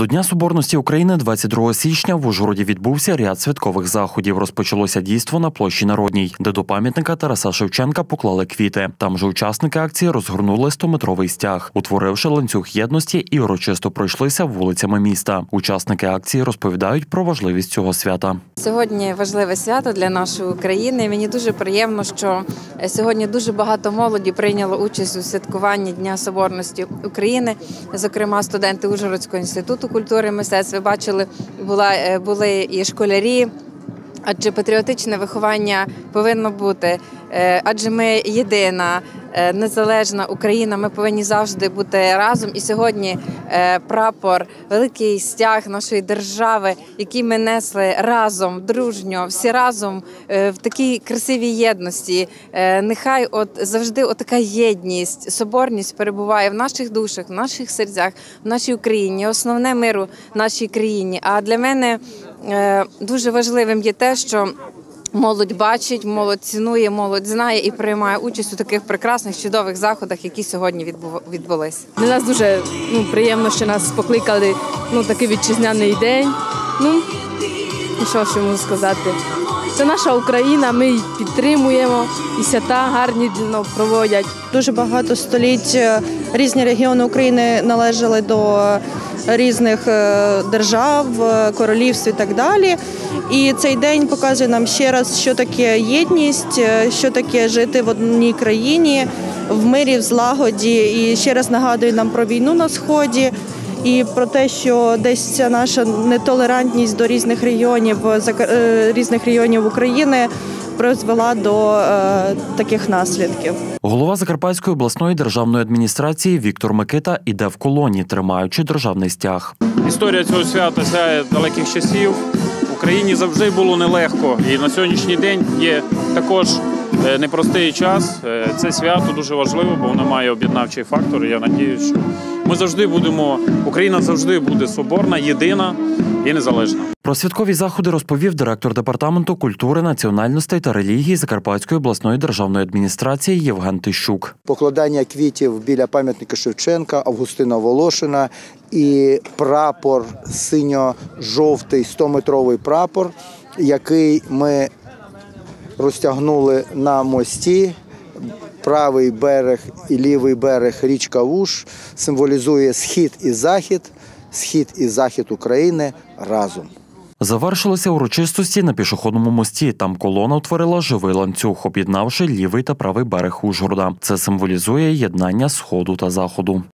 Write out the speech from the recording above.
До Дня Соборності України 22 січня в Ужгороді відбувся ряд святкових заходів. Розпочалося дійство на площі Народній, де до пам'ятника Тараса Шевченка поклали квіти. Там же учасники акції розгорнули 100-метровий стяг, утворивши ланцюг єдності і урочисто пройшлися вулицями міста. Учасники акції розповідають про важливість цього свята. Сьогодні важливе свято для нашої країни. Мені дуже приємно, що е, сьогодні дуже багато молоді прийняло участь у святкуванні Дня Соборності України. Зокрема, студенти Ужгородського інституту культури мистецтв. Ви бачили, була е, були і школярі. Адже патріотичне виховання повинно бути, адже ми єдина е, незалежна Україна. Ми повинні завжди бути разом. І сьогодні е, прапор, великий стяг нашої держави, який ми несли разом, дружньо, всі разом е, в такій красивій єдності. Е, Нехай от завжди отака єдність, соборність перебуває в наших душах, в наших серцях, в нашій Україні. Основне миру нашій країні. А для мене е, дуже важливим є те, що Молодь бачить, молодь цінує, молодь знає і приймає участь у таких прекрасних чудових заходах, які сьогодні відбулись. Для нас дуже ну, приємно, що нас покликали ну, такий вітчизняний день. Ну, і що ж можу сказати? Це наша Україна, ми її підтримуємо, і свята гарні ну, проводять. Дуже багато століть е, різні регіони України належали до різних е, держав, е, королівств і так далі. І цей день показує нам ще раз, що таке єдність, е, що таке жити в одній країні, в мирі, в злагоді. І ще раз нагадує нам про війну на сході. І про те, що десь ця наша нетолерантність до різних регіонів різних регіонів України призвела до е, таких наслідків. Голова Закарпатської обласної державної адміністрації Віктор Микита іде в колоні, тримаючи державний стяг. Історія цього свята сягає далеких часів. Україні завжди було нелегко, і на сьогоднішній день є також е, непростий час. Е, Це свято дуже важливо, бо воно має об'єднавчий фактор. І Я надіюсь, що ми завжди будемо, Україна завжди буде соборна, єдина і незалежна. Про святкові заходи розповів директор департаменту культури, національностей та релігії Закарпатської обласної державної адміністрації Євген Тищук. покладання квітів біля пам'ятника Шевченка, Августина Волошина і прапор синьо-жовтий 100-метровий прапор, який ми розтягнули на мості. Правий берег і лівий берег річка Вуш символізує схід і захід, схід і захід України разом. Завершилися урочистості на пішохідному мості. Там колона утворила живий ланцюг, об'єднавши лівий та правий берег Ужгорода. Це символізує єднання сходу та заходу.